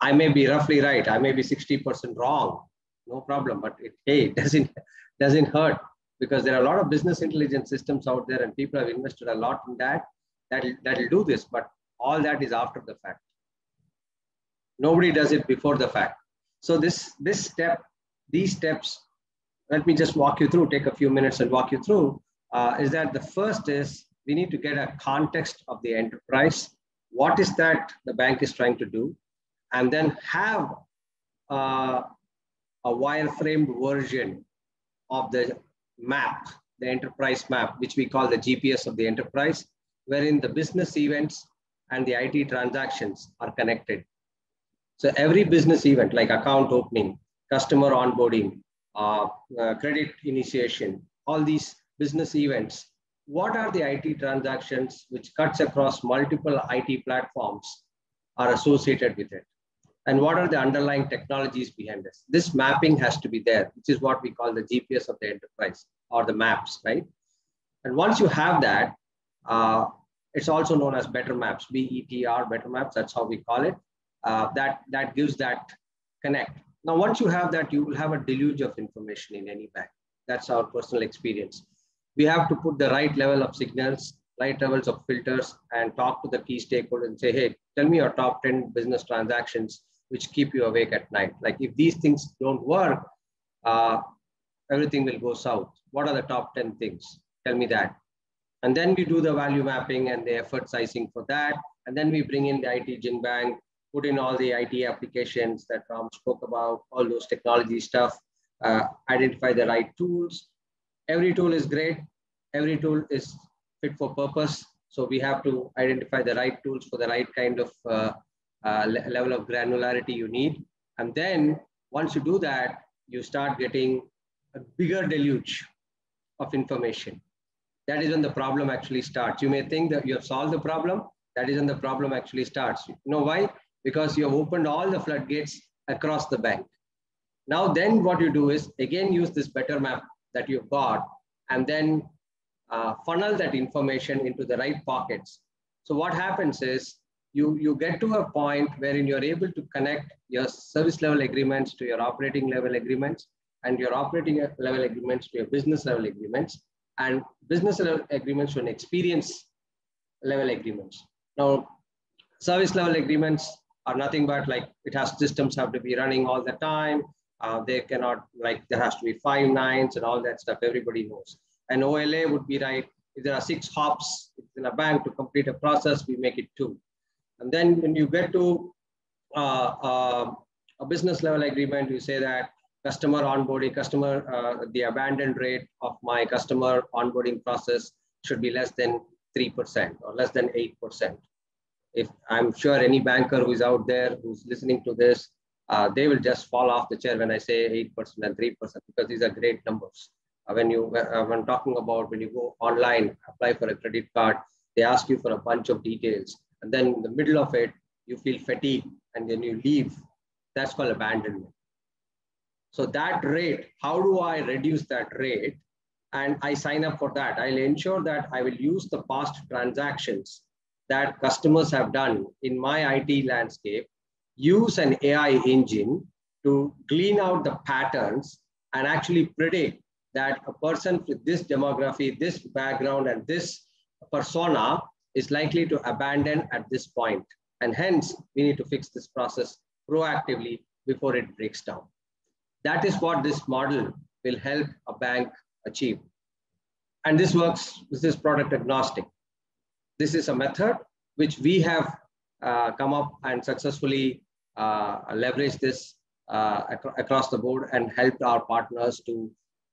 S3: I may be roughly right. I may be 60% wrong. No problem. But it, hey, [LAUGHS] it doesn't, doesn't hurt because there are a lot of business intelligence systems out there and people have invested a lot in that. That'll, that'll do this, but all that is after the fact. Nobody does it before the fact. So this, this step, these steps, let me just walk you through, take a few minutes and walk you through, uh, is that the first is we need to get a context of the enterprise. What is that the bank is trying to do? And then have uh, a wireframed version of the map, the enterprise map, which we call the GPS of the enterprise, wherein the business events and the IT transactions are connected. So every business event like account opening, customer onboarding, uh, uh, credit initiation, all these business events, what are the IT transactions which cuts across multiple IT platforms are associated with it? And what are the underlying technologies behind this? This mapping has to be there, which is what we call the GPS of the enterprise or the maps, right? And once you have that, uh, it's also known as better maps, B-E-T-R, better maps, that's how we call it. Uh, that, that gives that connect. Now, once you have that, you will have a deluge of information in any bank. That's our personal experience. We have to put the right level of signals, right levels of filters, and talk to the key stakeholders and say, hey, tell me your top 10 business transactions which keep you awake at night. Like if these things don't work, uh, everything will go south. What are the top 10 things? Tell me that. And then we do the value mapping and the effort sizing for that. And then we bring in the IT Gen Bank, put in all the IT applications that Ram spoke about, all those technology stuff, uh, identify the right tools. Every tool is great. Every tool is fit for purpose. So we have to identify the right tools for the right kind of uh, uh, level of granularity you need. And then once you do that, you start getting a bigger deluge of information. That is when the problem actually starts. You may think that you have solved the problem. That is when the problem actually starts. You know why? Because you have opened all the floodgates across the bank. Now, then what you do is again use this better map that you've got and then uh, funnel that information into the right pockets. So what happens is you, you get to a point wherein you're able to connect your service level agreements to your operating level agreements and your operating level agreements to your business level agreements and business level agreements to experience level agreements. Now, service level agreements are nothing but like it has systems have to be running all the time. Uh, they cannot like there has to be five nines and all that stuff. Everybody knows. And OLA would be right. If there are six hops in a bank to complete a process, we make it two. And then when you get to uh, uh, a business level agreement, you say that customer onboarding, customer, uh, the abandon rate of my customer onboarding process should be less than 3% or less than 8%. If I'm sure any banker who's out there who's listening to this, uh, they will just fall off the chair when I say 8% and 3% because these are great numbers. Uh, when you, uh, when talking about when you go online, apply for a credit card, they ask you for a bunch of details and then in the middle of it, you feel fatigue and then you leave. That's called abandonment. So that rate, how do I reduce that rate? And I sign up for that. I'll ensure that I will use the past transactions that customers have done in my IT landscape, use an AI engine to glean out the patterns and actually predict that a person with this demography, this background, and this persona is likely to abandon at this point. And hence, we need to fix this process proactively before it breaks down. That is what this model will help a bank achieve. And this works, this is product agnostic. This is a method which we have uh, come up and successfully uh, leveraged this uh, ac across the board and helped our partners to,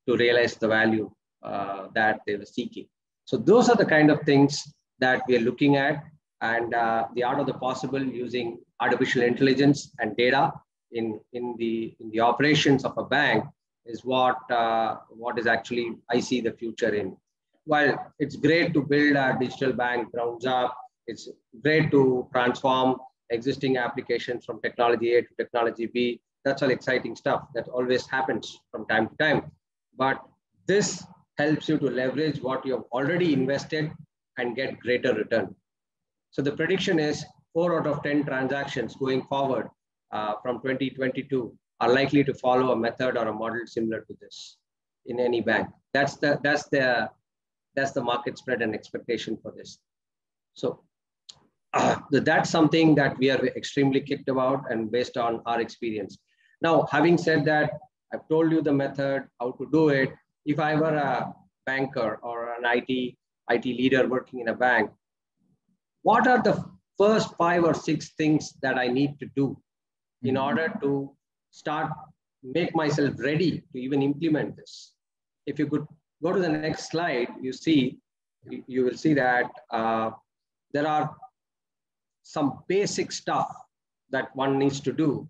S3: to realize the value uh, that they were seeking. So those are the kind of things that we are looking at and uh, the art of the possible using artificial intelligence and data in, in, the, in the operations of a bank is what, uh, what is actually I see the future in. While it's great to build a digital bank grounds up, it's great to transform existing applications from technology A to technology B. That's all exciting stuff that always happens from time to time. But this helps you to leverage what you have already invested and get greater return. So the prediction is four out of 10 transactions going forward from 2022 are likely to follow a method or a model similar to this in any bank. That's the that's the that's the market spread and expectation for this. So [CLEARS THROAT] uh, that's something that we are extremely kicked about and based on our experience. Now, having said that, I've told you the method, how to do it. If I were a banker or an IT, IT leader working in a bank, what are the first five or six things that I need to do in order to start make myself ready to even implement this? If you could go to the next slide, you see, you will see that uh, there are some basic stuff that one needs to do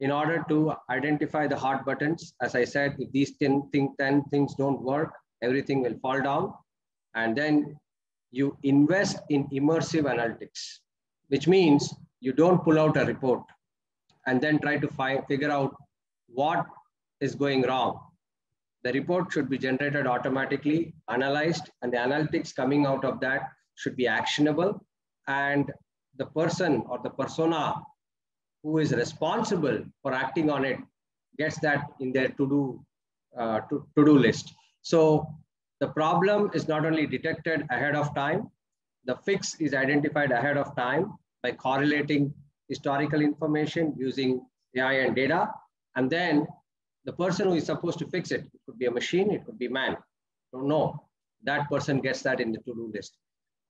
S3: in order to identify the hot buttons. As I said, if these 10, thing, 10 things don't work, everything will fall down. And then you invest in immersive analytics, which means you don't pull out a report and then try to find, figure out what is going wrong. The report should be generated automatically, analyzed, and the analytics coming out of that should be actionable. And the person or the persona who is responsible for acting on it gets that in their to-do uh, to, to-do list. So the problem is not only detected ahead of time, the fix is identified ahead of time by correlating historical information using AI and data. And then the person who is supposed to fix it, it could be a machine, it could be man, don't know. That person gets that in the to-do list.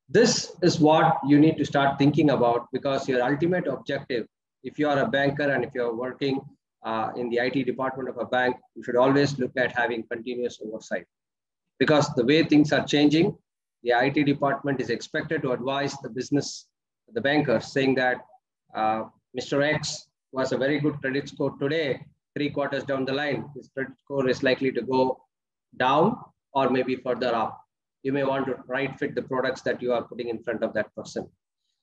S3: This is what you need to start thinking about because your ultimate objective if you are a banker and if you're working uh, in the IT department of a bank, you should always look at having continuous oversight. Because the way things are changing, the IT department is expected to advise the business, the bankers, saying that uh, Mr. X was a very good credit score today, three quarters down the line, his credit score is likely to go down or maybe further up. You may want to right fit the products that you are putting in front of that person.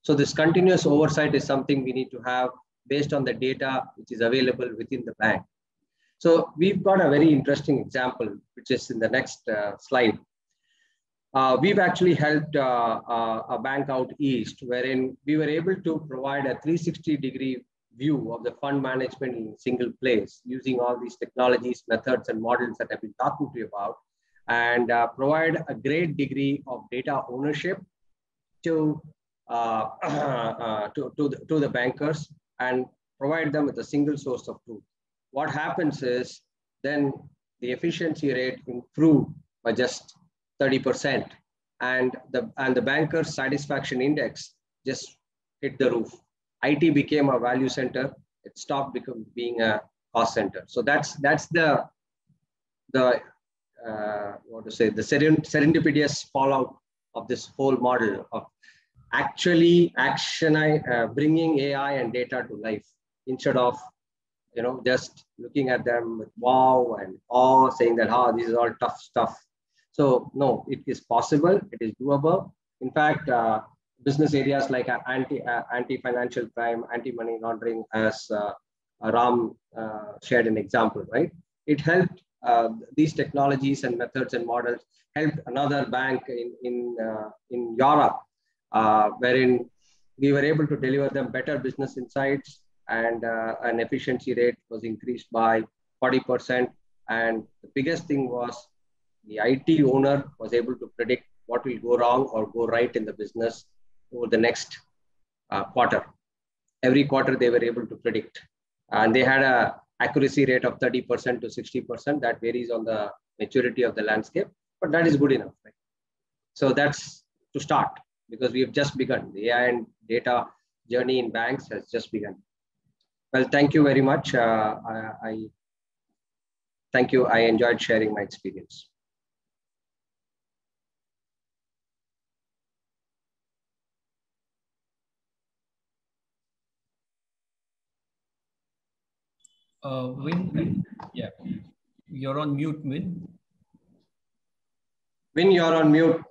S3: So this continuous oversight is something we need to have based on the data which is available within the bank. So we've got a very interesting example, which is in the next uh, slide. Uh, we've actually helped uh, uh a bank out east, wherein we were able to provide a 360 degree view of the fund management in single place using all these technologies, methods, and models that I've been talking to you about, and uh, provide a great degree of data ownership to, uh, [CLEARS THROAT] to, to, the, to the bankers and provide them with a single source of truth. What happens is then the efficiency rate improved by just 30% and the, and the banker's satisfaction index just hit the roof. IT became a value center. It stopped become, being a cost center. So that's, that's the, the uh, what to say, the serendipitous fallout of this whole model of actually action uh, bringing ai and data to life instead of you know just looking at them with wow and awe saying that ah this is all tough stuff so no it is possible it is doable in fact uh, business areas like anti uh, anti financial crime anti money laundering as uh, ram uh, shared an example right it helped uh, these technologies and methods and models helped another bank in in in europe uh, wherein we were able to deliver them better business insights and uh, an efficiency rate was increased by 40%. And the biggest thing was the IT owner was able to predict what will go wrong or go right in the business over the next uh, quarter. Every quarter they were able to predict. And they had a accuracy rate of 30% to 60%. That varies on the maturity of the landscape, but that is good enough. Right? So that's to start because we have just begun. The AI and data journey in banks has just begun. Well, thank you very much. Uh, I, I thank you. I enjoyed sharing my experience.
S2: Uh, Win, yeah, you're on mute, Win.
S3: Win, you're on mute.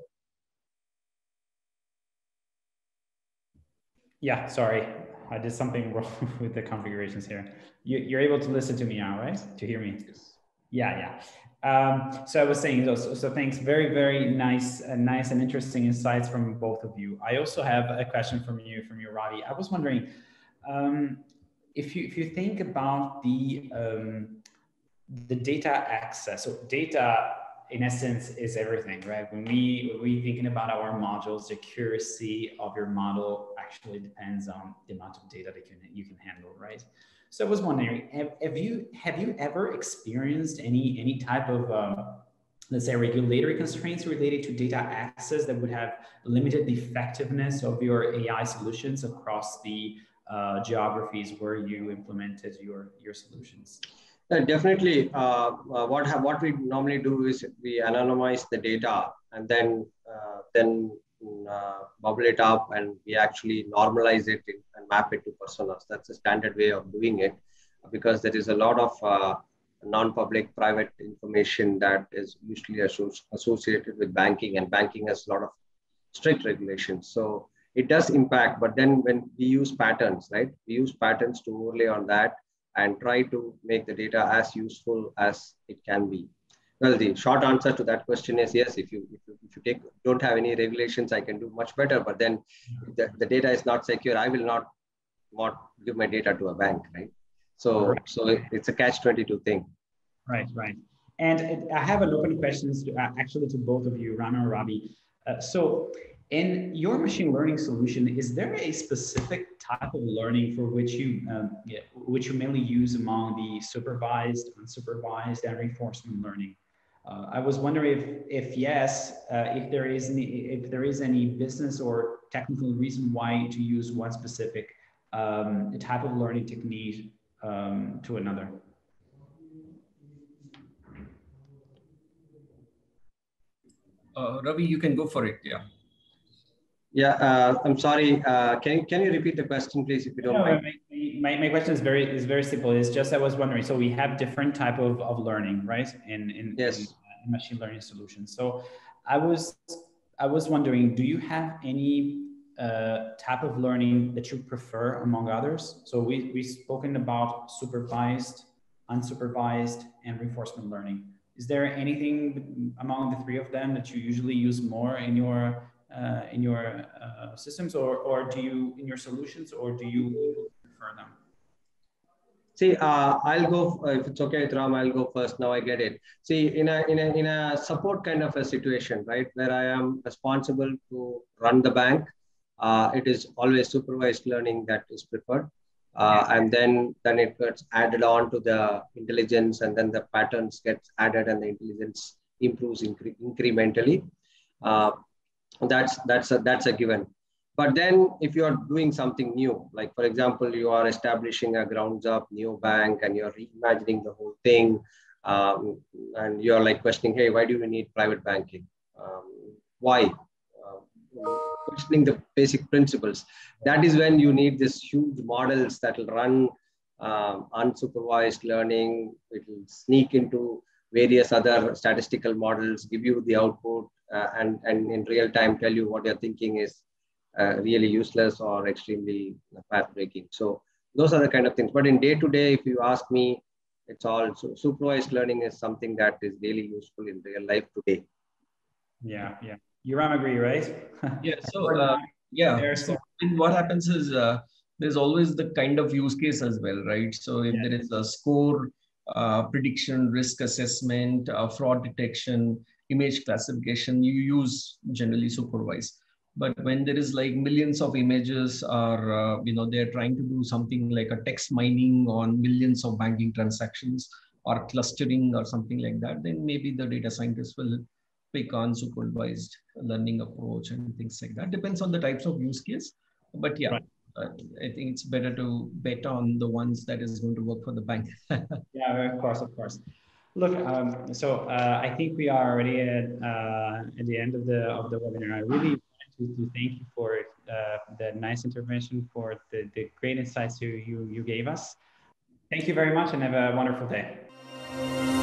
S1: Yeah, sorry. I did something [LAUGHS] wrong with the configurations here. You, are able to listen to me now, right? To hear me? Yes. Yeah, yeah. Um, so I was saying, so, so thanks. Very, very nice, uh, nice and interesting insights from both of you. I also have a question from you, from you, Ravi. I was wondering, um, if you if you think about the um, the data access, so data in essence is everything, right? When we when we thinking about our modules, the accuracy of your model actually depends on the amount of data that you can, you can handle, right? So I was wondering, have, have you have you ever experienced any any type of um, let's say regulatory constraints related to data access that would have limited the effectiveness of your AI solutions across the uh, geographies where you implemented your your solutions?
S3: Uh, definitely. Uh, uh, what have, what we normally do is we anonymize the data and then uh, then uh, bubble it up and we actually normalize it and map it to personas. That's a standard way of doing it because there is a lot of non-public private information that is usually associated with banking and banking has a lot of strict regulations. So it does impact, but then when we use patterns, right? We use patterns to overlay on that and try to make the data as useful as it can be. Well, the short answer to that question is yes. If you if you, if you take don't have any regulations, I can do much better. But then, the, the data is not secure. I will not want give my data to a bank, right? So right. so it's a catch twenty two thing.
S1: Right, right. And it, I have an open questions to, uh, actually to both of you, Rama and Ravi. Uh, so in your machine learning solution, is there a specific type of learning for which you um, which you mainly use among the supervised, unsupervised, and reinforcement learning? Uh, I was wondering if, if yes, uh, if there is any, if there is any business or technical reason why to use one specific um, type of learning technique um, to another.
S2: Uh, Ravi, you can go for it. Yeah.
S3: Yeah, uh, I'm sorry. Uh, can can you repeat the question, please, if you don't no, mind?
S1: My, my, question is very is very simple. It's just I was wondering. So we have different type of, of learning, right? In in,
S3: yes.
S1: in, in machine learning solutions. So I was I was wondering, do you have any uh, type of learning that you prefer among others? So we we've spoken about supervised, unsupervised, and reinforcement learning. Is there anything among the three of them that you usually use more in your uh, in your uh, systems or, or do you in your solutions or do you prefer them?
S3: See, uh, I'll go, if it's okay with Ram, I'll go first. Now I get it. See, in a, in, a, in a support kind of a situation, right, where I am responsible to run the bank, uh, it is always supervised learning that is preferred. Uh, and then, then it gets added on to the intelligence and then the patterns gets added and the intelligence improves incre incrementally. That's that's a that's a given. But then if you are doing something new like for example you are establishing a grounds up new bank and you're reimagining the whole thing um, and you're like questioning hey why do we need private banking? Um, why? Uh, questioning the basic principles. That is when you need this huge models that will run um, unsupervised learning. It will sneak into various other statistical models give you the output and, and in real time tell you what you're thinking is uh, really useless or extremely path breaking. So those are the kind of things. But in day to day, if you ask me, it's all so supervised learning is something that is really useful in real life today.
S1: Yeah, yeah. You Ram agree, right? [LAUGHS]
S2: yeah. So uh, yeah. So what happens is uh, there's always the kind of use case as well, right? So if yeah. there is a score uh, prediction, risk assessment, uh, fraud detection, image classification, you use generally supervised. But when there is like millions of images or, uh, you know, they're trying to do something like a text mining on millions of banking transactions or clustering or something like that, then maybe the data scientists will pick on supervised learning approach and things like that. Depends on the types of use case. But yeah, right. uh, I think it's better to bet on the ones that is going to work for the bank. [LAUGHS]
S1: yeah, of course, of course. Look, um, so uh, I think we are already at, uh, at the end of the of the webinar. I really want to, to thank you for uh, the nice intervention, for the, the great insights you, you, you gave us. Thank you very much and have a wonderful day.